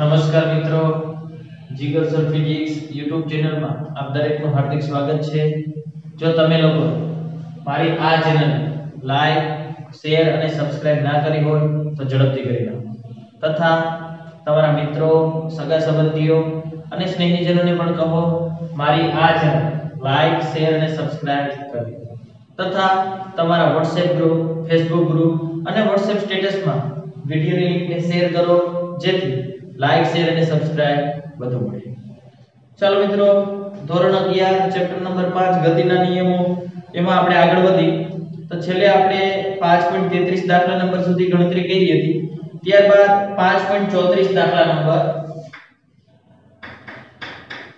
નમસ્કાર મિત્રો. જીગર sir physics YouTube ચેનલમાં આપ દરેકનું હાર્દિક સ્વાગત છે. જો તમે લોકો મારી આ ચેનલ લાઈક શેર અને સબસ્ક્રાઇબ ના કરી હોય, તો ઝડપથી કરી નાખો. તથા તમારા મિત્રો, સગા સંબંધીઓ અને સ્નેહીજનોને પણ કહો, મારી આ ચેનલ લાઈક શેર અને સબસ્ક્રાઇબ કરી. તથા તમારા WhatsApp ગ્રુપ Facebook ગ્રુપ અને WhatsApp સ્ટેટસમાં વિડિયોની લિંકને શેર કરો. જેથી લાઈક શેર અને સબસ્ક્રાઇબ વધુ મળે. ચાલો મિત્રો, ધોરણ 11 ચેપ્ટર નંબર 5 ગતિના નિયમો, એમાં આપણે આગળ વધી. તો છેલ્લે આપણે 5.33 દાખલા નંબર સુધી ગણતરી કરી હતી. ત્યારબાદ 5.34 દાખલા નંબર.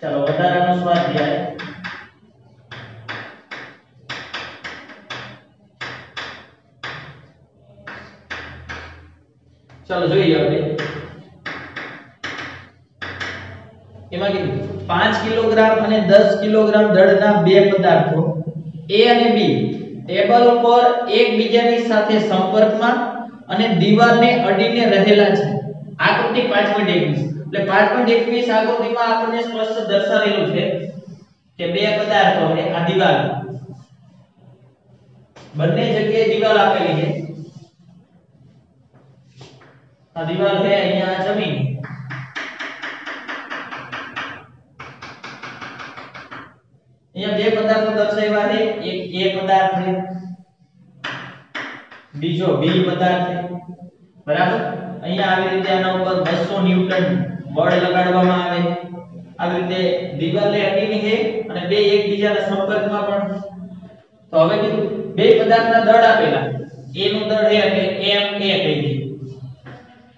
ચાલો, વધારાનો સ્વાધ્યાય. ચાલો, જોઈએ આપણે. એમાં કીધું 5 કિલોગ્રામ અને 10 કિલોગ્રામ દળના બે પદાર્થો A અને B ટેબલ ઉપર એકબીજાની સાથે સંપર્કમાં અને દીવાલને અડીને રહેલા છે. આકૃતિ 5.21 એટલે 5.21 આકૃતિમાં આપણને સ્પષ્ટ દર્શાવેલું છે કે બે પદાર્થો અને આ દીવાલ. બંને જગ્યાએ દીવાલ આપેલી છે. આ દીવાલ છે અહીંયા જમીન. અહીંયા બે પદાર્થો દર્શાવ્યા છે. એક એ પદાર્થ છે. બીજો બી પદાર્થ છે. બરાબર? અહીંયા આવી રીતે આના ઉપર 200 ન્યૂટન બળ લગાડવામાં આવે. આવી રીતે દીવાલને અડીને છે અને બે એકબીજાના સંપર્કમાં પણ. તો હવે કીધું, બે પદાર્થના દળ આપેલા. એ નું દળ છે એટલે a કહી દીધું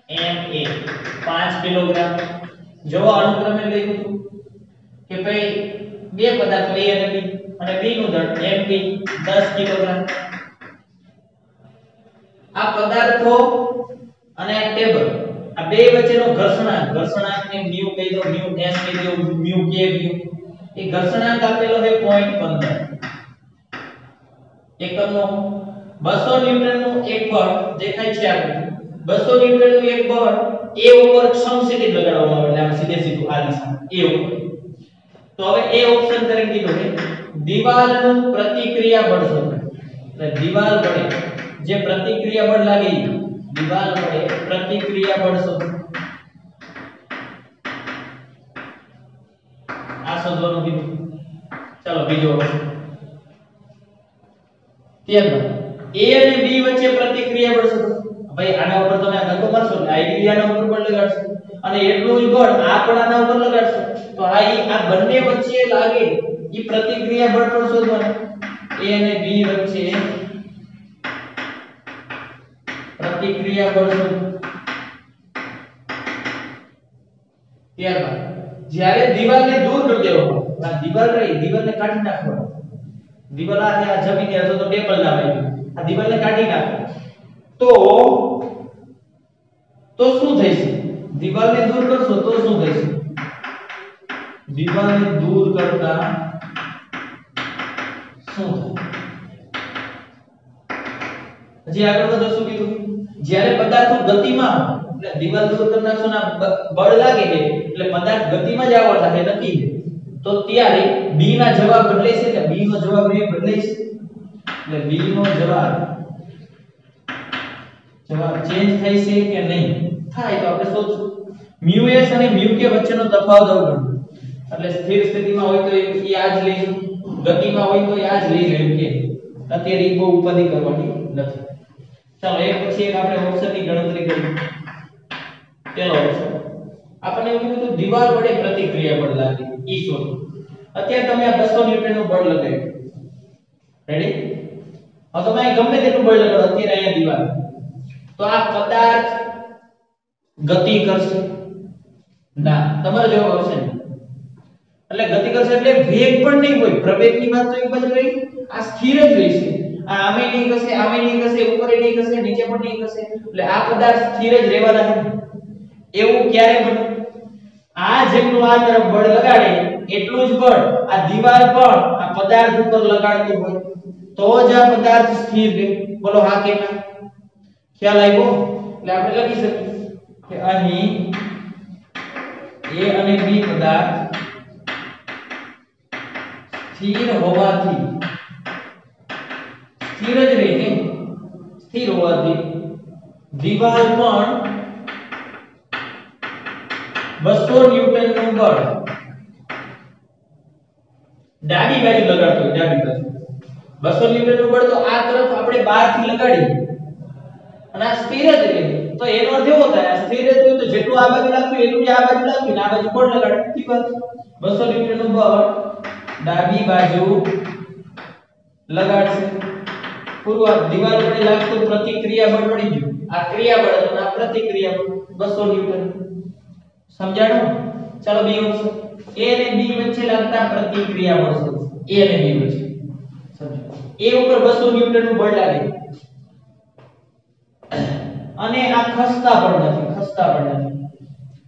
m a 5 કિલોગ્રામ. જો અનુક્રમે લખ્યું કે ભાઈ બે પદાર્થો A અને B અને B નું દળ mp 10 કિલોગ્રામ. આ પદાર્થો અને ટેબલ, આ બે વચ્ચેનો ઘર્ષણાંક ઘર્ષણાંકને મ્યુ કહી દો, મ્યુ s કહી દો, મ્યુ k મ્યુ. એ ઘર્ષણાંક આપેલો છે 0.15 એકમનો 200 ન્યૂટનનું એક બળ દેખાય છે આપણે 200 ન્યૂટનનું એક બળ A ઉપર સમસ્થિતિ લગાડવામાં આવે, એટલે આમ સીધે સીધું આ દિશામાં A ઉપર. તો હવે એ ઓપ્શન કરીને કીધું છે દીવાલનું પ્રતિક્રિયા બળ શોધો એટલે દીવાલ વડે જે પ્રતિક્રિયા બળ લાગે દીવાલ વડે પ્રતિક્રિયા બળ શોધો આ શોધવાનું કીધું. ચાલો, બીજો. ત્યારબાદ એ અને બી વચ્ચે પ્રતિક્રિયા બળ શોધો ભાઈ, આના ઉપર તમે આ ધક્કો એટલે આઈ આના ઉપર પણ લગાડશો. અને એટલું બળ આ પણ આના ઉપર લગાડશો. તો આ આ બંને વચ્ચે લાગે, ઈ પ્રતિક્રિયા બળ પણ શોધવાનું. A અને B વચ્ચે પ્રતિક્રિયા બળ શોધો ત્યારબાદ, જ્યારે દીવાલને દૂર કરી દેવો આ દીવાલ રહી, દીવાલને કાઢી નાખવાનો. દીવાલ આ જમીન અથવા તો ટેબલ ના ભાઈ આ દીવાલને કાઢી નાખો તો તો શું થશે દીવાલને દૂર કરશો તો શું થશે દીવાલને દૂર કરતા શું થાય? હજી આગળ વધો, શું કીધું? જ્યારે પદાર્થો ગતિમાં, એટલે દીવાલ દૂર કરી નાખશો ને બળ લાગે છે, એટલે પદાર્થ ગતિમાં જ આવવા લાગે, નક્કી તો ત્યારે b ના જવાબ બદલાય છે કે b નો જવાબ એ બદલાય છે. એટલે b નો જવાબ જવાબ ચેન્જ થાય છે કે નહીં? થાય તો આપણે શોધશું. mu s અને mu k વચ્ચેનો તફાવત અવગણો. એટલે સ્થિર સ્થિતિમાં હોય તો એ આ જ લઈશું ગતિમાં હોય તો એ આ જ લઈ એમ કે. અત્યારે ઈ બહુ ઉપાધિ કરવાની નથી. ચાલો, એક પછી એક આપણે ઓપ્શનની ગણતરી કરીએ. પેલો ઓપ્શન આપણને એવું કીધું હતું, દીવાલ વડે પ્રતિક્રિયા બળ લાગે. ઈ શોધો. અત્યારે તમે આ 200 ન્યૂટનનું બળ લગાવ્યું રેડી હવે તમે ગમે તેટલું બળ લગાડો, અત્યારે અહીંયા દીવાલ. તો આ પદાર્થ ગતિ કરશે. ના, તમારો જવાબ આવશે એટલે ગતિ કરશે એટલે વેગ પણ નહીં હોય. પ્રવેગની વાત તો એક જ રહી. આ સ્થિર જ રહેશે આ આમે નહીં કરશે આમે નહીં કરશે ઉપર નહીં ખસે નીચે પણ નહીં ખસે એટલે આ પદાર્થ સ્થિર જ રહેવાના છે. એવું ક્યારે બને? આ જેટલું આ તરફ બળ લગાડે, એટલું જ બળ. આ દીવાલ પણ આ પદાર્થ ઉપર લગાડતું હોય. તો જ આ પદાર્થ સ્થિર રહે. બોલો, હા કે ના? ખ્યાલ આવ્યો એટલે આપણે લખી શકીએ. કે અહીં એ અને બી પદાર્થ સ્થિર હોવાથી, સ્થિર જ રહે છે સ્થિર હોવાથી દિવાલ પણ 200 ન્યૂટનનું બળ ડાબી બાજુ લગાડતો ડાબી બાજુ. 200 ન્યૂટનનું બળ તો આ તરફ આપણે બહારથી લગાડીએ. અને આ સ્થિર જ રહે. તો એનો અર્થ એવો થાય સ્થિર જ તો જેટલું આ બાજુ લાગતું એટલું જ આ બાજુ લાગતું આ બાજુ કોણ લગાડે? ઠીક બસ 200 ન્યૂટનનું બળ ડાબી બાજુ લગાડશે. પૂરું આ દિવાલ પર લાગતું પ્રતિક્રિયા બળ પડી ગયું. આ ક્રિયા બળ હતું આ પ્રતિક્રિયા બળ 200 ન્યૂટન સમજાણો? ચાલો બી ઓપ્શન એ અને બી વચ્ચે લાગતા પ્રતિક્રિયા બળ શું? એ અને બી વચ્ચે. સમજો એ ઉપર 200 ન્યૂટનનું બળ લાગે. અને આ ખસતા પણ નથી, ખસતા પણ નથી.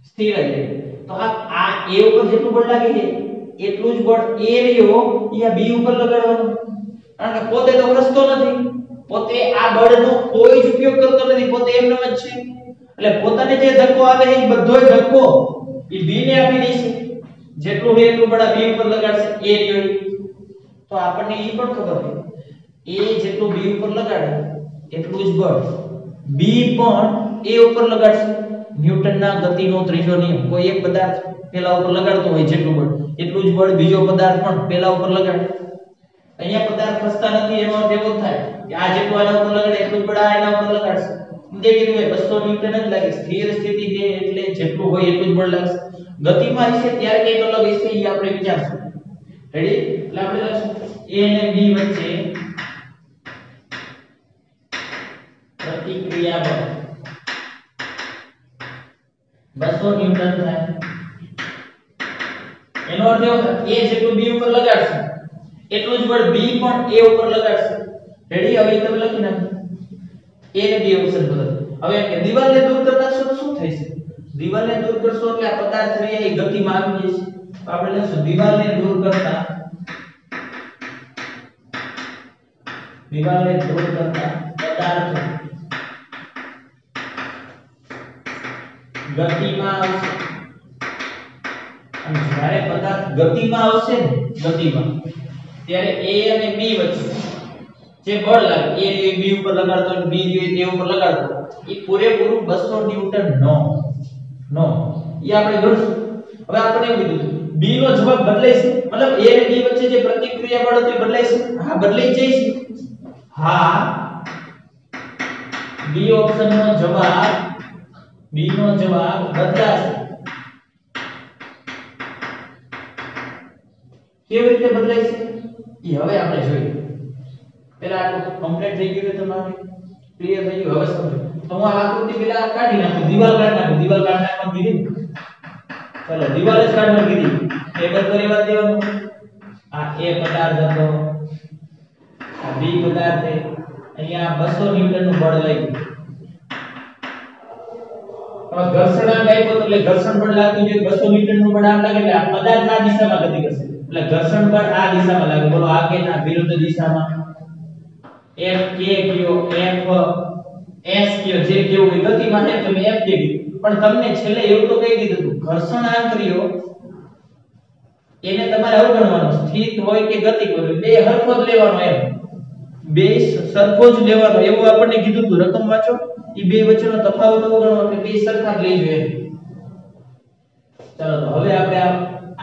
સ્થિર જ રહે. તો આ આ એ ઉપર જેટલું બળ લાગે છે, એટલું જ બળ એ રહ્યો, એ આ બી ઉપર લગાડવાનું. કારણ કે પોતે તો ખસતો નથી. પોતે આ બળનો કોઈ જ ઉપયોગ કરતો નથી. પોતે એમનો જ છે. એટલે પોતાને જે ધક્કો આવે એ બધો ધક્કો એ બી ને આપી દેશે. જેટલું હોય એટલું બળ આ બી ઉપર લગાડશે, એ રહ્યો. તો આપણને એ પણ ખબર છે એ જેટલું બી ઉપર લગાડે, એટલું જ બળ. બી પણ a ઉપર લગાડશે. ન્યૂટનના ગતિનો ત્રીજો નિયમ. કોઈ એક પદાર્થ પેલા ઉપર લગાડતો હોય જેટલું બળ. એટલું જ બળ બીજો પદાર્થ પણ પેલા ઉપર લગાડે. અહીંયા પદાર્થ ખસતા નથી એનો અર્થ થાય. કે આ જેટલું આના ઉપર લગાડે, એટલું બળ આ એના ઉપર લગાડશે. કીધું હોય 200 ન્યૂટન જ લાગે. સ્થિર સ્થિતિ છે એટલે જેટલું હોય એટલું જ બળ લાગશે. ગતિમાં હશે ત્યારે કંઈક અલગ હશે, એ આપણે વિચારશું. રેડી એટલે આપણે લખશું. A અને b વચ્ચે પ્રતિક્રિયા બળ. 200 ન્યૂટન થાય. એનો અર્થ એવો થાય, a જેટલું b ઉપર લગાડશે. એટલું જ બળ b પણ a ઉપર લગાડશે. રેડી હવે તમે લખી નાખો a ને b ઓપ્શન બદલ. હવે કે દિવાલને દૂર કરતા તો શું થશે દિવાલને દૂર કરશો એટલે આ પદાર્થ રહે એ ગતિમાં આવી જશે તો આપણે લખશું દિવાલને દૂર કરતા દિવાલને દૂર કરતા પદાર્થ. ગતિમાં આવશે. અને જ્યારે પદાર્થ ગતિમાં આવશે ને, ગતિમાં, ત્યારે a અને b વચ્ચે જે બળ લાગે a એ b ઉપર લગાડતો અને b એ a ઉપર લગાડતો એ પૂરેપૂરું 200 ન્યૂટન નો નો. એ આપણે ગણશું. હવે આપણે એમ કીધું b નો જવાબ બદલાય છે મતલબ a અને b વચ્ચે જે પ્રતિક્રિયા બળ હતી બદલાય છે હા, બદલાઈ જાય છે હા. b ઓપ્શન નો જવાબ b નો જવાબ બદલાશે કેવી રીતે બદલાય છે? એ હવે આપણે જોઈએ. પેલા આટલું કમ્પ્લીટ થઈ ગયું તમારે. ક્લિયર થઈ ગયું. હવે સમજો. તો હું આ આકૃતિ પેલા કાઢી નાખું. દીવાલ કાઢી નાખું. દીવાલ કાઢી નાખવા કીધી? ચાલો, દીવાલ જ કાઢવા કીધી. એ બધું રેવા દેવાનું. આ એ પદાર્થ હતો. આ બી પદાર્થ છે. અહીંયા 200 ન્યૂટનનું બળ લાગ્યું. હવે ઘર્ષણ આંક આપ્યો એટલે ઘર્ષણ બળ લાગતું જોઈએ 200 ન્યૂટનનું બળ આમ લાગે, એટલે આ પદાર્થ આ દિશામાં ગતિ કરશે. એટલે ઘર્ષણ બળ આ દિશામાં લાગે. બોલો, આ કે ના, વિરુદ્ધ દિશામાં? F K કયો? F S કયો? જે કેવું હોય, ગતિમાં છે તમે F કે પણ તમને છેલ્લે એવું તો કહી દીધું હતું, ઘર્ષણ રહ્યો એને તમારે અવગણવાનો સ્થિત હોય કે ગતિ હોય, બે હરખો જ લેવાનો એમ. બે સરખો જ લેવાનો, એવું આપણને કીધું હતું રકમ વાંચો એ બે વચ્ચેનો તફાવત અવગણવાનો એટલે બે સરખા જ લઈ જોઈએ ચાલો, તો હવે આપણે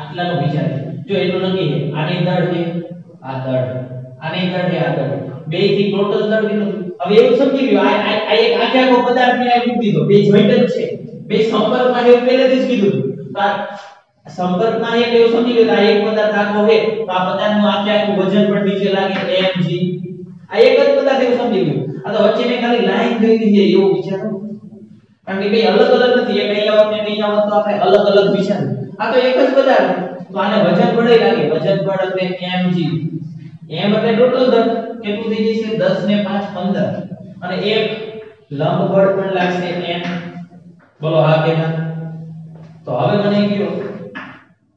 આટલાનો વિચાર જો એટલું નક્કી આની દળ છે, આ દળ, આની દળ છે, આ દળ. બેથી ટોટલ દળ કેટલું હવે એવું સમજી લ્યો, આ આ એક આખે પદાર્થ ને આ મૂકી દીધો બે જોઈન્ટ જ છે. બે સંપર્કમાં એવું પહેલેથી જ કીધું તો. આ સંપર્કમાં એટલે એવું સમજી કે આ એક પદાર્થ આખો છે, તો આ પદાર્થનું આખે આખું વજન પણ નીચે લાગે એમ આ એક જ પદાર્થ એવું સમજી લ્યો આ તો વચ્ચેની ખાલી લાઈન દઈ દીધી છે એવું વિચારો કારણ કે બે અલગ અલગ નથી. એક અહીંયા હોત ને એક અહીંયા તો આપણે અલગ અલગ વિચાર. આ તો એક જ પદાર્થ તો આને વજન બળ લાગે. વજન બળ એટલે mg m એટલે ટોટલ દળ કેટલું થઈ જશે? 10 ને 5 15 અને એક લંબ બળ પણ લાગશે m બોલો, હા કે તો હવે મને કયો?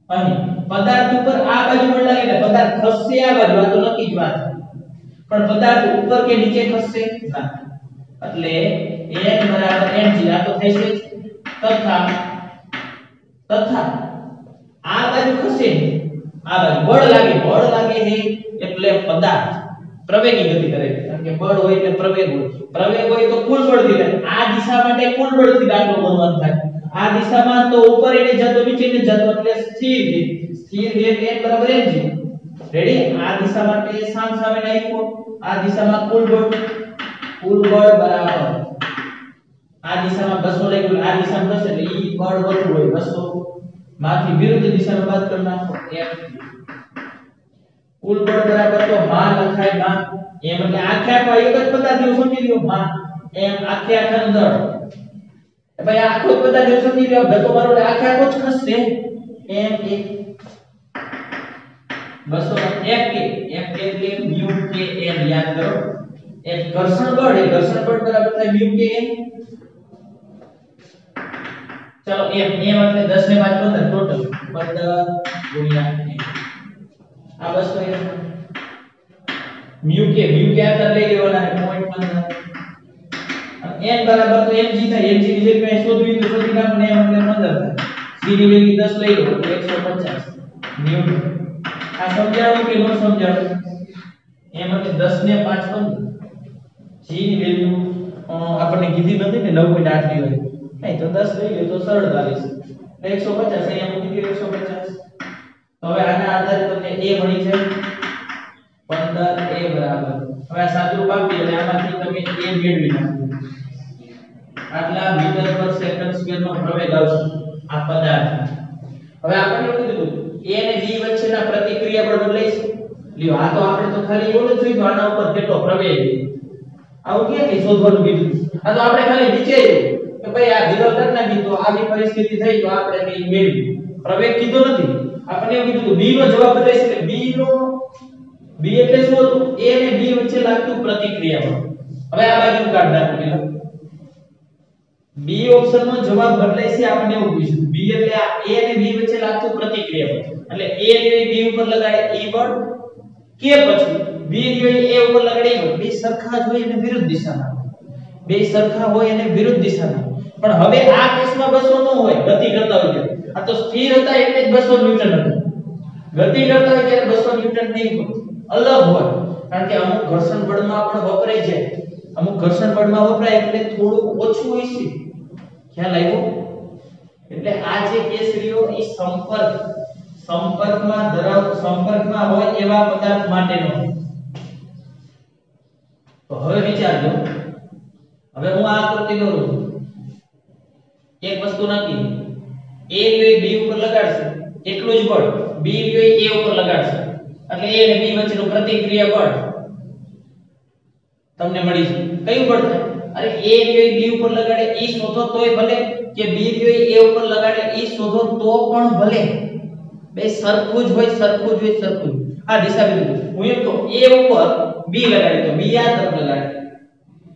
અહીં. પદાર્થ ઉપર આ બાજુ બળ લાગે પદાર્થ ખસશે આ બાજુ. જ વાત પણ પદાર્થ ઉપર કે નીચે ખસશે? ના. એટલે n બરાબર mg આ તો થઈ જ. તથા તથા, આ બાજુ ખસે આ બાજુ બળ લાગે બળ લાગે છે એટલે પદાર્થ પ્રવેગી ગતિ કરે કારણ કે બળ હોય એટલે પ્રવેગ હોય. પ્રવેગ હોય તો કુલ બળથી આ દિશા માટે કુલ બળથી દાખલો ગણવાનો થાય. આ દિશામાં તો ઉપર એને જતો, નીચે જતો, એટલે સ્થિર છે. સ્થિર છે n બરાબર m છે રેડી આ દિશા માટે સામ સામે નાખ્યો. આ દિશામાં કુલ બળ. કુલ બળ બરાબર. આ દિશામાં 200 લાગ્યું આ દિશામાં 10 એટલે ઈ બળ વધુ હોય. 200 માંથી વિરુદ્ધ દિશામાં બાદ કરી નાખો. f કુલ બળ બરાબર તો માં લખાયમાં. એમ એટલે આખે આખો એક જ પદાર્થ જેવું સમજી લ્યો, માં. એમ આખે આખા દળ ભાઈ આખો જ પદાર્થ દેવ સમજી લ્યો. ધક્કો મારો આખે આખો જ ખસશે. એમ એક. 200 f કે f એટલે μ કે n યાદ કરો. એક ઘર્ષણ બળ, એ ઘર્ષણ બળ બરાબર થાય μ કે n? ચલો, m m એટલે 10 ને 5 15 ટોટલ 15 ગુણ્યા n. આ બસ તો એમ mu કે μ કે આ લઈ લેવાના છે 0.15 n બરાબર તો mg થાય, mg ની જગ્યાએ શોધવી તો શોધી નાખો ને m એટલે 15 થાય. c ની વેલ્યુ 10 લઈ લો, તો 150 ન્યૂટન આ સમજાવું કે ન સમજાવું? એમ એટલે 10 ને 5 15 g ની વેલ્યુ આપણને કીધી નથી ને 9.8 ની હોય નહીં, તો 10 લઈ લે તો સરળતા રહેશે 150 અહીંયા મૂકી દો 150 હવે આના આધારે તમને a મળી છે 15 a બરાબર. હવે આ સાદું રૂપ એટલે આમાંથી તમે a મેળવી નાખો. આટલા મીટર પર સેકન્ડ સ્ક્વેર નો પ્રવેગ આવશે આ પદાર્થ. હવે આપણે એવું કીધું a અને b વચ્ચેના પ્રતિક્રિયા બળ બદલાય છે. લ્યો, આ તો આપણે તો ખાલી એવું જ જોયું આના ઉપર કેટલો પ્રવેગ. આવું ક્યાં કઈ શોધવાનું કીધું આ તો આપણે ખાલી વિચાર્યું કે ભાઈ આ દિવાલ કર નાખી તો આવી પરિસ્થિતિ થઈ તો આપણે કઈ મેળવી. પ્રવેગ કીધો નથી. આપણે એવું કીધું b નો જવાબ બદલાય છે b નો b એટલે શું હતું? A અને b વચ્ચે લાગતું પ્રતિક્રિયા હવે આ બાજુ કાઢ નાખો પેલા. B ઓપ્શન નો જવાબ બદલાય છે, આપણને એવું પૂછ્યું. B એટલે આ a અને b વચ્ચે લાગતું પ્રતિક્રિયા એટલે a અને b ઉપર લગાડે e બળ કે પછી? B રે એ ઉપર લગાડી બે સરખા જ હોય અને વિરુદ્ધ દિશાના બે સરખા હોય અને વિરુદ્ધ દિશાના પણ હવે આ કેસમાં 200 નો હોય, ગતિ કરતા હોય આ તો સ્થિર હતા એટલે જ 200 ન્યૂટન હતું. ગતિ કરતા હોય ત્યારે 200 ન્યૂટન નહીં અલગ હોય. કારણ કે અમુક ઘર્ષણ બળમાં પણ વપરાય છે. અમુક ઘર્ષણ બળમાં વપરાય એટલે થોડું ઓછું હોય છે. ખ્યાલ આવ્યો? એટલે આ જે કેસ રહ્યો એ સંપર્ક. સંપર્કમાં ધરાવ સંપર્કમાં હોય એવા પદાર્થ માટેનો. તો હવે વિચારજો. હવે હું આ આકૃતિ દોરું એક વસ્તુ નાખી a લ્યો b ઉપર લગાડશે. એટલું જ બળ. B લ્યો a ઉપર લગાડશે. એટલે a અને b વચ્ચેનું પ્રતિક્રિયા બળ તમને મળી છે કયું બળ થાય? અરે a લ્યો b ઉપર લગાડે e શોધો તોય ભલે. કે b લ્યો a ઉપર લગાડે e શોધો તો પણ ભલે. બે સરખું જ હોય, સરખું જ હોય, સરખું આ દિશા બિંદુ હું એમ તો a ઉપર b લગાડી તો b આ તરફ લગાડે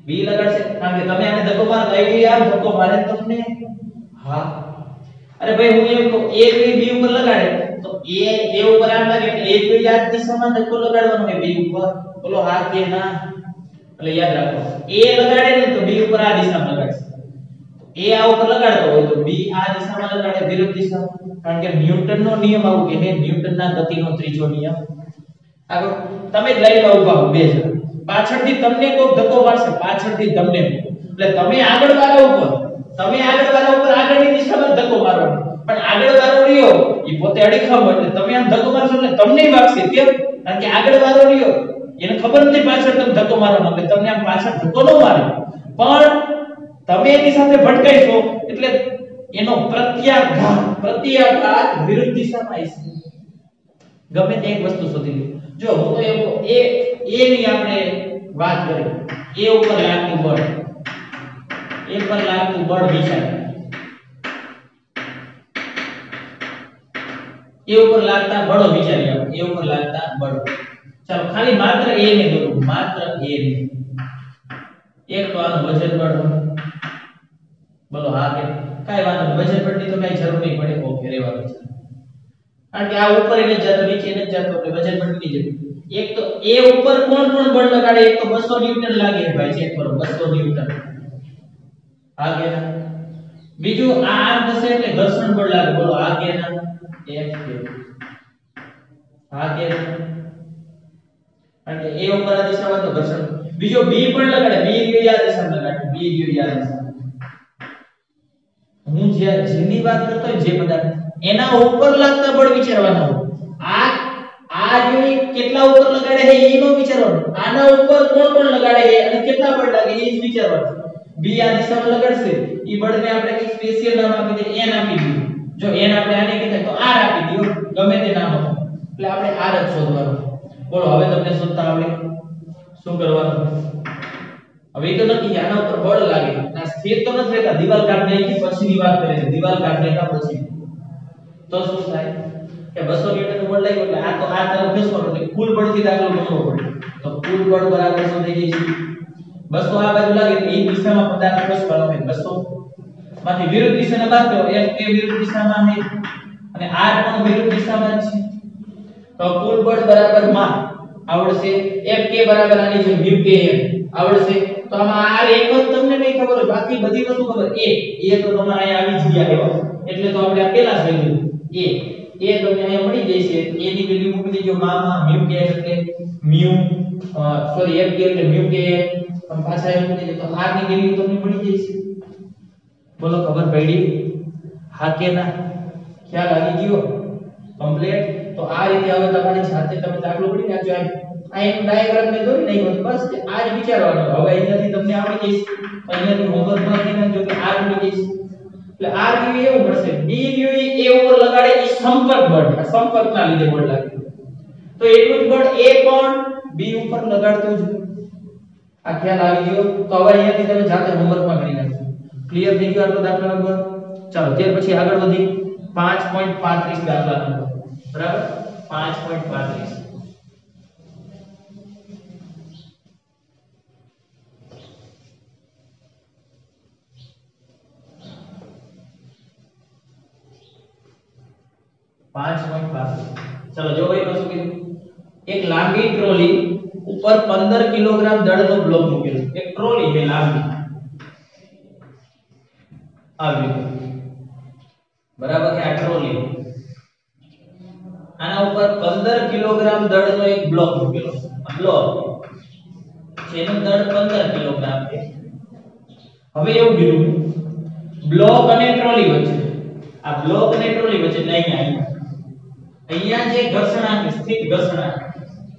b લગાડશે? કારણ કે તમે આને ધક્કો મારો તો એ યાર ધક્કો મારે તમને. હા. અરે ભાઈ, હું એમ કહું, a બે b ઉપર લગાડે. તો a a ઉપર આમ લાગે એટલે a બે આ દિશામાં ધક્કો લગાડવાનો હોય b ઉપર. બોલો, હા કે ના? એટલે યાદ રાખો. A લગાડે ને તો b ઉપર આ દિશામાં લગાડશે. a આ ઉપર લગાડતો હોય તો b આ દિશામાં લગાડે વિરુદ્ધ દિશામાં કારણ કે ન્યૂટનનો નિયમ આવું કે ન્યૂટનના ગતિનો ત્રીજો નિયમ. આગળ. તમે જ લાઈનમાં ઊભા બે જણ. પાછળથી તમને કોઈ ધક્કો મારશે, પાછળથી તમને એટલે તમે આગળ વાળા ઉપર, તમે આગળ વાળા ઉપર આગળની દિશામાં ધક્કો મારવાનો. પણ આગળ વાળો રહ્યો એ પોતે અડીખમ એટલે તમે આમ ધક્કો મારશો એટલે તમને વાગશે, કેમ? કારણ કે આગળ વાળો રહ્યો, એને ખબર નથી પાછળ તમે ધક્કો મારવાનો, એટલે તમને આમ પાછળ ધક્કો ન મારે. પણ તમે એની સાથે ભટકાઈશો, એટલે એનો પ્રત્યાઘાત પ્રત્યાઘાત વિરુદ્ધ દિશામાં આવશે. ગમે તે એક વસ્તુ શોધી લો. જો હું તો એમ એ એ ની આપણે વાત કરી. એ ઉપર લાગતું બળ. એ પર લાગતું બળ વિચાર એ ઉપર લાગતા બળો વિચારીએ આપણે એ ઉપર લાગતા બળો. ચાલો, ખાલી માત્ર એ ને દોરો. માત્ર એ ને. એક તો આનું વજન બળ બોલો, હા કે? કાઈ વાંધો વજન બળની તો કાઈ જરૂર નહીં પડે. ઓકે રેવા દો. કારણ કે આ ઉપર એને જતો નીચે એને જતો એટલે વજન બળની જરૂર એક તો એ ઉપર કોણ કોણ બળ લગાડે, એક તો 200 ન્યૂટન લાગે ભાઈ, ચેક કરો 200 ન્યૂટન. આ ના બીજું આ આમ થશે એટલે ઘર્ષણ બળ લાગે. બોલો, આ કે ના F કે. આ ના કારણ કે A ઉપર આ દિશામાં તો ઘર્ષણ. બીજો બી પણ લગાડે. બી રહ્યો આ દિશામાં લગાડે. બી રહ્યો આ દિશામાં. હું જે જેની વાત કરતો જે પદાર્થ એના ઉપર લાગતા બળ વિચારવાના આ આ જો કેટલા ઉપર લગાડે છે એનો વિચારવાનો. આના ઉપર કોણ કોણ લગાડે છે અને કેટલા બળ લાગે એ વિચારવાનું. બી આ દિશામાં લગાડશે. ઈ બળને આપણે કઈ સ્પેશિયલ નામ આપી દે, એન આપી દીધું જો એન આપણે આને કહેતા તો આર આપી દીધું ગમે તે નામ આપો. એટલે આપણે આર જ શોધવાનું. બોલો, હવે તમને શોધતા આવડે? શું કરવાનું? હવે તો નથી આના ઉપર બળ લાગે. આ સ્થિર તો નથી રહેતા, દીવાલ કાઢ નાખી, પછીની વાત કરે છે દીવાલ કાઢ નાખ્યા પછી. તો શું થાય? કે 200 ન્યૂટન બળ લાગ્યું એટલે આ તો આ તરફ ઘસવાનું એટલે કુલ બળથી દાખલો ગણવો પડે તો કુલ બળ બરાબર શું થઈ જશે 200 આ બાજુ લાગે એ દિશામાં પદાર્થ ઘસવાનો હોય. 200 માંથી વિરુદ્ધ દિશાને બાદ કરો. F કે વિરુદ્ધ દિશામાં છે. અને R પણ વિરુદ્ધ દિશામાં છે. તો કુલ બળ બરાબરમાં આવડશે F કે બરાબર આની જેમ mu કે m આવડશે. તો આમાં R એક જ તમને નહીં ખબર હોય? બાકી બધી વસ્તુ ખબર. A એ તો તમારે અહીંયા આવી જ ગયા એટલે તો આપણે આ પહેલા લઈ લીધું A A તમને અહીંયા મળી જશે. A ની વેલ્યુ મૂકી દેજો માં માં μ કે એટલે μ સોરી F કે એટલે μ કે, પણ પાછા એવું મૂકી દેજો તો R ની વેલ્યુ તમને મળી જશે? બોલો, ખબર પડી? હા કે ના? ખ્યાલ આવી ગયો? કમ્પ્લીટ તો આ રીતે હવે તમારી જાતે તમે દાખલો પડી નાખજો આ એક ડાયાગ્રામ ને દોરી નાખ્યો તો બસ આ જ વિચારવાનું હવે અહીંયાથી તમને આવડી જશે. અહીંયાથી હોમવર્કમાં નાખજો કે આ મળી જશે. એટલે આ વ્યૂ એવું મળશે. બી વ્યૂ એ ઉપર લગાડે એ સંપર્ક બળ. આ સંપર્કના લીધે બળ લાગે તો એટલું જ બળ એ પણ બી ઉપર લગાડતું જ. આ ખ્યાલ આવી ગયો? તો હવે અહીંયાથી તમે જાતે હોમવર્કમાં કરી નાખજો. ક્લિયર થઈ ગયો આટલો દાખલા નંબર ચાલો, ત્યાર પછી આગળ વધી. 5.35 દાખલા નંબર બરાબર? 5.35 પાંચ પોઈન્ટ પાંચ. ચલો, જો ભાઈ શું કીધું એક લાંબી ટ્રોલી ઉપર 15 કિલોગ્રામ દળનો બ્લોક મૂકેલો. એક ટ્રોલી છે લાંબી. આવી બરાબર કે આ ટ્રોલી. આના ઉપર 15 કિલોગ્રામ દળનો એક બ્લોક મૂકેલો. આ બ્લોક જેનું દળ 15 કિલોગ્રામ છે. હવે એવું કીધું. બ્લોક અને ટ્રોલી વચ્ચે. આ બ્લોક અને ટ્રોલી વચ્ચે એટલે અહીંયા. અહીંયા જે ઘર્ષણાંક સ્થિત ઘર્ષણાંક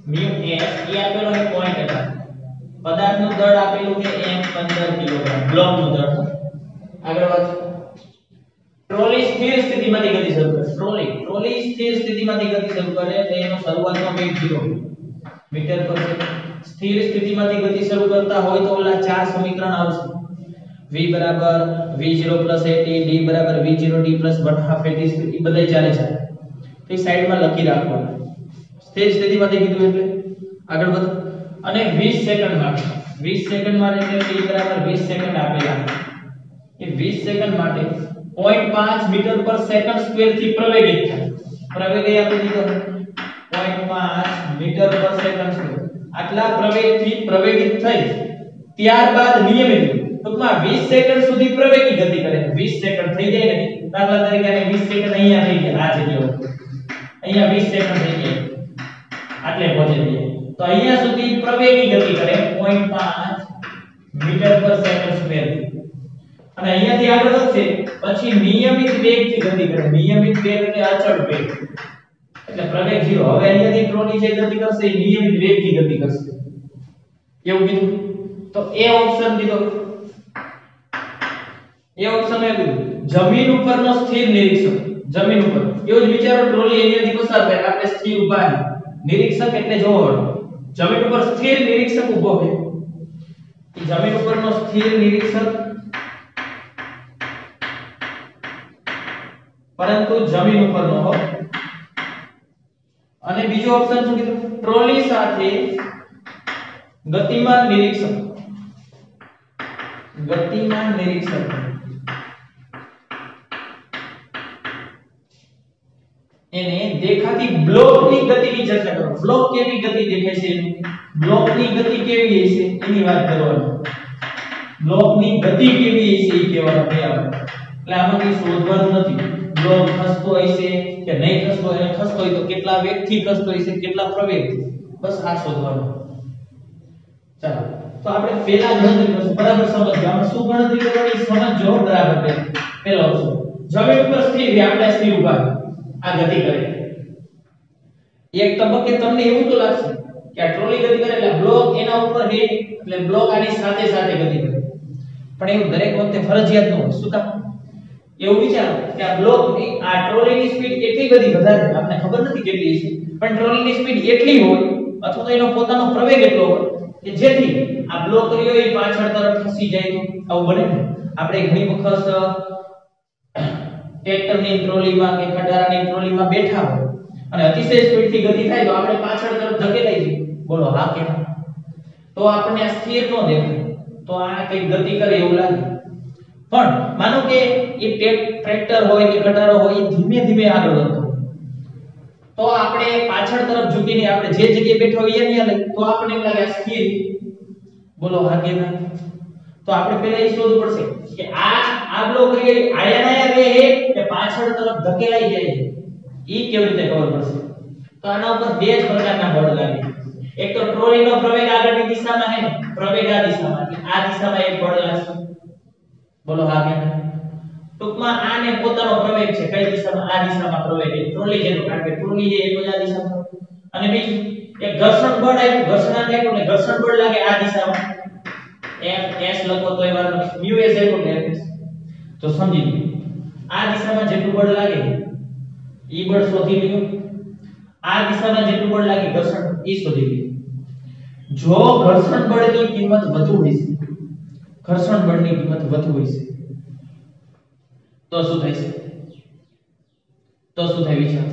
mu s એ આપેલો છે પોઈન્ટ હતા પદાર્થનું દળ આપેલું છે m 15 કિલોગ્રામ, બ્લોકનું દળ. આગળ વાંચો ટ્રોલી સ્થિર સ્થિતિમાંથી ગતિ શરૂ કરે. ટ્રોલી ટ્રોલી સ્થિર સ્થિતિમાંથી ગતિ શરૂ કરે એટલે એનો શરૂઆતનો વેગ 0 મીટર પર સ્થિર સ્થિતિમાંથી ગતિ શરૂ કરતા હોય તો ઓલા ચાર સમીકરણ આવશે. V બરાબર v0 at d બરાબર v0 d 1/2 at એ બધાય ચાલે છે તો એ સાઈડમાં લખી રાખવાનું. સ્થિર સ્થિતિમાંથી કીધું એટલે? આગળ વધો. અને 20 સેકન્ડ માટે 20 સેકન્ડ માટે એટલે t બરાબર 20 સેકન્ડ આપેલા. એ 20 સેકન્ડ માટે 0.5 મીટર પર સેકન્ડ સ્ક્વેરથી પ્રવેગિત થાય. પ્રવેગ આપી દીધો. 0.5 મીટર પર સેકન્ડ સ્ક્વેર આટલા પ્રવેગથી પ્રવેગિત થઈ. ત્યારબાદ નિયમિત. ટૂંકમાં 20 સેકન્ડ સુધી પ્રવેગી ગતિ કરે. 20 સેકન્ડ થઈ જાય ને. દાખલા તરીકે આને 20 સેકન્ડ અહીંયા થઈ ગયા. આ જગ્યા ઉપર. અહીંયા 20 સેકન્ડ થઈ ગયા. આટલે પહોંચી ગયા. તો અહીંયા સુધી પ્રવેગી ગતિ કરે 0.5 મીટર પર સેકન્ડ સ્ક્વેર અને અહીંયાથી આગળ વધશે. પછી નિયમિત વેગથી ગતિ કરે. નિયમિત વેગ એટલે અચળ વેગ. એટલે પ્રવેગ 0 હવે અહીંયાથી ટ્રોલી જે ગતિ કરશે એ નિયમિત વેગથી ગતિ કરશે. એવું કીધું? તો એ ઓપ્શન કીધો. એ ઓપ્શન એ કીધું. જમીન ઉપરનો સ્થિર નિરીક્ષક જમીન ઉપર. એવો જ વિચારો ટ્રોલી અહીંયાથી પસાર થાય. આપણે સ્થિર ઊભા નિરીક્ષક એટલે જોવડ જમીન ઉપર સ્થિર નિરીક્ષક ઊભો છે. જમીન ઉપરનો સ્થિર નિરીક્ષક પરંતુ જમીન ઉપરનો હો. અને બીજો ઓપ્શન શું કીધું? ટ્રોલી સાથે ગતિમાન નિરીક્ષક. ગતિમાન નિરીક્ષક. એને દેખાતી બ્લોકની ગતિની ચર્ચા કરો. બ્લોક કેવી ગતિ દેખાય છે? બ્લોકની ગતિ કેવી હશે એની વાત કરવાની. બ્લોકની ગતિ કેવી હશે એ કહેવાનું છે આપણે એટલે આમાંથી શોધવાનું નથી. બ્લોક ખસતો હશે કે નહીં ખસતો એને ખસતો હોય તો કેટલા વેગથી ખસતો હશે કેટલા પ્રવેગથી બસ આ શોધવાનું. ચાલો. તો આપણે પહેલા ગણતરી કરશું. બરાબર સમજો આપણે શું ગણતરી કરવાની? સમજો બરાબર. પહેલો. વસ્તુ જમીન ઉપર સ્થિર, આપણે સ્થિર ઊભા. આ ગતિ કરે. એક તબક્કે તમને એવું તો લાગશે કે આ ટ્રોલી ગતિ કરે એટલે બ્લોક એના ઉપર છે એટલે બ્લોક આની સાથે સાથે ગતિ કરે. પણ એવું દરેક વખતે ફરજિયાત ન હોય. શું કામ? એવું વિચારો કે આ બ્લોકની આ ટ્રોલીની સ્પીડ એટલી બધી વધારે આપણે ખબર નથી કેટલી છે, પણ ટ્રોલીની સ્પીડ એટલી હોય, અથવા તો એનો પોતાનો પ્રવેગ એટલો હોય, કે જેથી આ બ્લોક રહ્યો એ પાછળ તરફ ખસી જાય. તો આવું બને? આપણે ઘણી વખત ટ્રેક્ટરની ટ્રોલીમાં કે ખટારાની ટ્રોલીમાં બેઠા હોય અને અતિશય સ્પીડથી ગતિ થાય તો આપણે પાછળ તરફ ધકેલાઈ જઈએ. બોલો, હા કે? તો આપણને સ્થિર ન દેખાય. તો આ કઈ ગતિ કરે એવું લાગે. પણ માનો કે એ ટ્રેક્ટર હોય કે ખટારો હોય, એ ધીમે ધીમે આગળ વધતો તો આપણે પાછળ તરફ ઝૂકીને આપણે જે જગ્યાએ બેઠા હોઈએ ને તો આપણને લાગે સ્થિર. બોલો, હા કે ના? તો આપણે પહેલા એ શોધવું પડશે કે આ આ બ્લોક રે આયા આયા રે હે કે પાછળ તરફ ધકેલાઈ જાય છે? ઈ કેવી રીતે ખબર પડશે? તો આના ઉપર બે જ પ્રકારના બળ લાગે એક તો ટ્રોલીનો પ્રવેગ આગળની દિશામાં હે પ્રવેગ આ દિશામાં, એટલે આ દિશામાં એક બળ લાગશે. બોલો હા કે ટૂંકમાં આને પોતાનો પ્રવેગ છે. કઈ દિશામાં? આ દિશામાં પ્રવેગ છે. ટ્રોલી જેનો, કારણ કે ટ્રોલી છે એ બધા દિશામાં. અને બીજું, એક ઘર્ષણ બળ આવ્યું ઘર્ષણ આવ્યું એટલે ઘર્ષણ બળ લાગે આ દિશામાં. એફ એસ લખો તો એ વાર મ્યુ એસ એટલું ને એફ તો સમજી લો. આ દિશામાં જેટલું બળ લાગે ઈ બળ શોધી લ્યો. આ દિશામાં જેટલું બળ લાગે ઘર્ષણ ઈ શોધી લ્યો. જો ઘર્ષણ બળની કિંમત વધુ હશે ઘર્ષણ બળની કિંમત વધુ હશે તો શું થશે તો શું થાય વિચાર?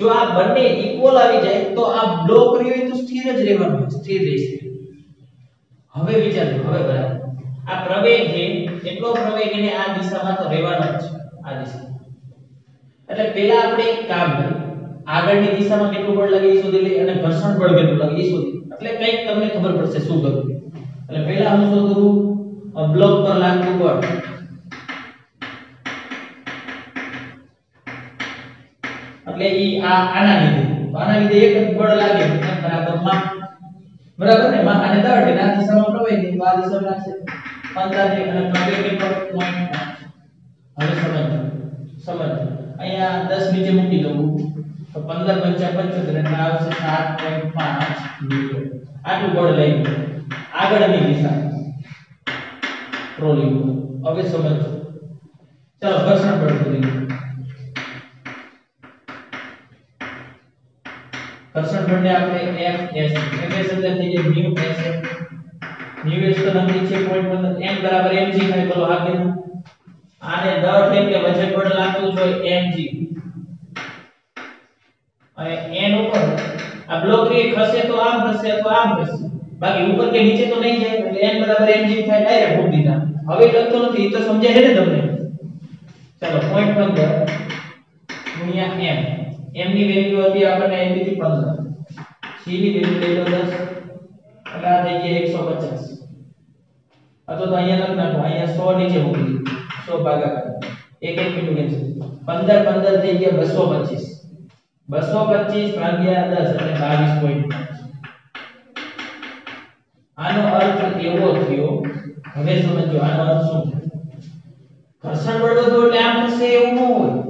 જો આ બંને ઇક્વલ આવી જાય તો આ બ્લોક રહ્યો એ તો સ્થિર જ રહેવાનું છે, સ્થિર રહેશે. હવે વિચારજો હવે બરાબર. આ પ્રવેગ છે એટલો પ્રવેગ એને આ દિશામાં તો રહેવાનો જ છે, આ દિશા. એટલે પહેલા આપણે એક કામ કરીએ. આગળની દિશામાં કેટલું બળ લાગે એ શોધી લઈએ અને ઘર્ષણ બળ કેટલું લાગે એ શોધી એટલે કંઈક તમને ખબર પડશે શું કરવું. એટલે પહેલા હું શોધું બ્લોક પર લાગતું બળ. એટલે ઈ આ આના લીધે. આના લીધે એક બળ લાગે બરાબર. માં બરાબર ને? માં આને દળ આ દિશામાં પ્રવેગ તો આ દિશામાં લાગશે 15 અને પ્રવેગ પર હવે સમજો સમજો. અહીંયા 10 નીચે મૂકી દઉં. તો 15 પંચા 75 એટલે આવશે 7.5 મીટર. આટલું બળ લઈ આગળની દિશા. ટ્રોલી હવે સમજો. ચાલો ઘર્ષણ બળ શોધીએ બળને આપણે F S એટલે એટલે થઈ જાય મ્યુ S મ્યુ S તો નક્કી છે 0.15 m બરાબર mg થાય, બોલો હા કે ના? આને દર છે કે વજન પણ લાગતું હોય mg અને n ઉપર આ બ્લોક રે ખસે તો આમ, ખસે તો આમ, ખસે. બાકી ઉપર કે નીચે તો નહીં જાય, એટલે n બરાબર mg થાય ડાયરેક્ટ મૂકી દીધા. હવે લખતો નથી, એ તો સમજાય છે ને તમને? ચાલો 0.15 ગુણ્યા m. m ની વેલ્યુ હતી આપણને આપી હતી 15 c ની વેલ્યુ લઈ લો 10 એટલે આ થઈ ગયા 150 અથવા તો અહીંયા લખ નાખો. અહીંયા 100 નીચે મૂકી દીધું. 100 ભાગાકાર એક એક મિનિટ કેન્સલ 15 15 થઈ ગયા 225 225 ભાગ્યા 10 એટલે 22.5 આનો અર્થ એવો થયો, હવે સમજો, આનો અર્થ શું થાય? ઘર્ષણ બળ વધુ એટલે આમ થશે એવું ન હોય.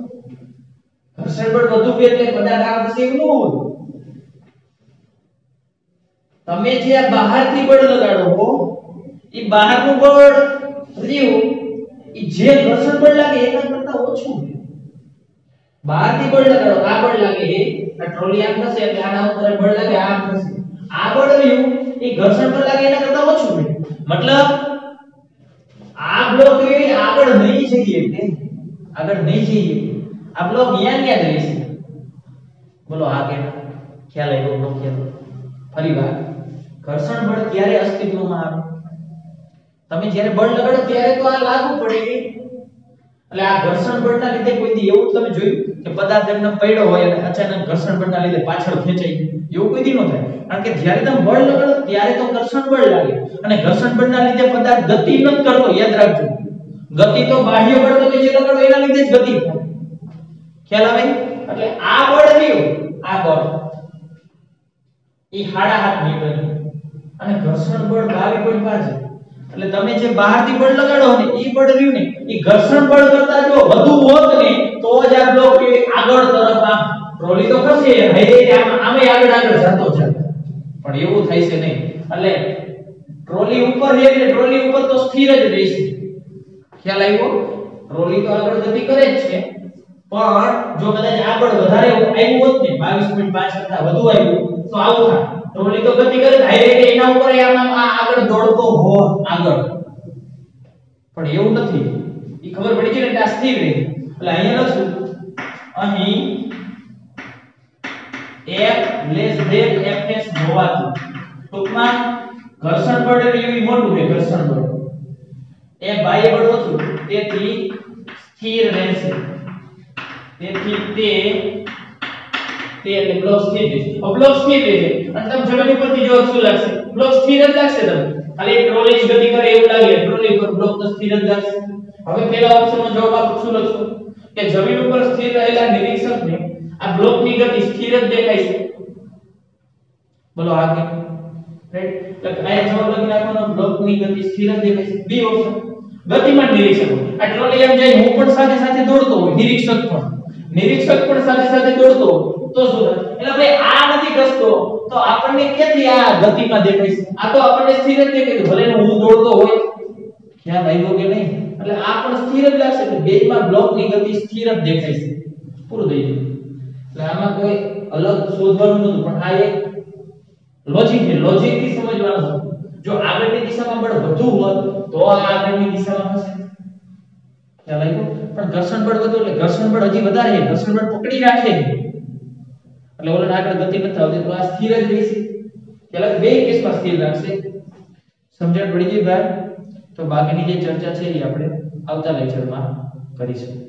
ઘર્ષણ બળ વધુ એટલે પદાર્થ આમ થશે હોય. તમે જે આ બહારથી બળ લગાડો એ બહારનું બળ રહ્યું એ જે ઘર્ષણ બળ લાગે એના કરતા ઓછું બહારથી બળ લગાડો, આ બળ લાગે, આ ટ્રોલી આમ થશે, એટલે આના ઉપર બળ લાગે આમ થશે. આ બળ રહ્યું, એ ઘર્ષણ બળ લાગે એના કરતા ઓછું મતલબ, આ બ્લોક એ આગળ નહીં જઈએ આગળ નહીં જઈએ બ્લોક યાં યાં જ રહેશે બોલો, આ કે ના? ખ્યાલ આવ્યો બ્લોક ખ્યાલ. ફરી વાર. ઘર્ષણ બળ ક્યારે અસ્તિત્વમાં આવે? તમે જ્યારે બળ લગાડો ત્યારે તો આ લાગુ પડે. એટલે આ ઘર્ષણ બળના લીધે કોઈ દી એવું તમે જોયું કે પદાર્થ એમને પડ્યો હોય અને અચાનક ઘર્ષણ બળના લીધે પાછળ ખેંચાઈ એવું કોઈ દી ન થાય. કારણ કે જ્યારે તમે બળ લગાડો ત્યારે તો ઘર્ષણ બળ લાગે. અને ઘર્ષણ બળના લીધે પદાર્થ ગતિ ન કરતો યાદ રાખજો. ગતિ તો બાહ્ય બળ તમે જે લગાડો એના લીધે જ ગતિ. થાય ખ્યાલ આવે? એટલે આ બળ રહ્યું આ બળ એ હાડા હાથ મીટર અને ઘર્ષણ બળ 22.5 છે એટલે તમે જે બહારથી બળ લગાડો ને એ બળ રહ્યું ને એ ઘર્ષણ બળ કરતા જો વધુ હોત ને, તો જ આ બ્લોક એ આગળ તરફ આમ ટ્રોલી તો ખસે હે આમ, આમે આગળ આગળ જતો છે પણ એવું થાય છે નહીં. એટલે ટ્રોલી ઉપર રહે એટલે ટ્રોલી ઉપર તો સ્થિર જ રહેશે. ખ્યાલ આવ્યો? ટ્રોલી તો આગળ ગતિ કરે જ છે. પણ જો કદાચ આગળ વધારે આવ્યું હોત ને 22.5 કરતા વધુ આવ્યું, તો આવું થાય. ટ્રોલી તો ગતિ કરે ડાયરેક્ટ એના ઉપર આમ આગળ દોડતો હો આગળ. પણ એવું નથી. એ ખબર પડી છે ને આ સ્થિર રહે એટલે અહીંયા લખશું. અહીં F less than Fs હોવાથી ટૂંકમાં ઘર્ષણ બળ એટલે એવી મોટું છે ઘર્ષણ બળ. એ બાહ્ય બળ ઓછું. તેથી સ્થિર રહેશે. તેથી તે તે એટલે બ્લોક સ્થિર રહેશે. બ્લોક સ્થિર રહેશે. અને તમે જમીન ઉપરથી જો શું લાગશે? બ્લોક સ્થિર જ લાગશે તમને. ખાલી ટ્રોલી જ ગતિ કરે, એવું લાગે. ટ્રોલી ઉપર બ્લોક તો સ્થિર જ લાગશે. હવે પેલા ઓપ્શનનો જવાબ આપું, શું લખશો? કે જમીન ઉપર સ્થિર રહેલા નિરીક્ષકને આ બ્લોકની ગતિ સ્થિર જ દેખાય છે. બોલો આ કે રાઈટ તો આ જવાબ લખી નાખવાનો, બ્લોકની ગતિ સ્થિર જ દેખાય છે. બી ઓપ્શન ગતિમાન નિરીક્ષક આ ટ્રોલી એમ જાય, હું પણ સાથે સાથે દોડતો હોય, નિરીક્ષક પણ. નિરીક્ષક પણ સાથે સાથે દોડતો તો શું એટલે ભાઈ, આ નથી ઘસતો. તો આપણને ક્યાંથી આ ગતિમાં દેખાય છે? આ તો આપણને સ્થિર જ દેખાય છે. ભલે હું દોડતો હોય ખ્યાલ આવ્યો કે નહીં? એટલે આ પણ સ્થિર જ લાગશે કે બેમાં બ્લોકની ગતિ સ્થિર જ દેખાય છે. પૂરું થઈ ગયું. એટલે આમાં કોઈ અલગ શોધવાનું નતું પણ આ એક લોજિક છે. લોજિકથી સમજવાનું છે. જો આગળની દિશામાં બળ વધુ હોત, તો આ આગળની દિશામાં હશે. ખ્યાલ આવ્યો? પણ ઘર્ષણ બળ વધુ એટલે ઘર્ષણ બળ હજી વધારે ઘર્ષણ બળ પકડી રાખે એટલે ઓલન આગળ ગતિ નથી આવતી, તો આ સ્થિર જ રહેશે. ખ્યાલ બે કેસમાં સ્થિર રાખશે. સમજણ પડી ગઈ ભાઈ? તો બાકીની જે ચર્ચા છે એ આપણે આવતા લેક્ચરમાં કરીશું.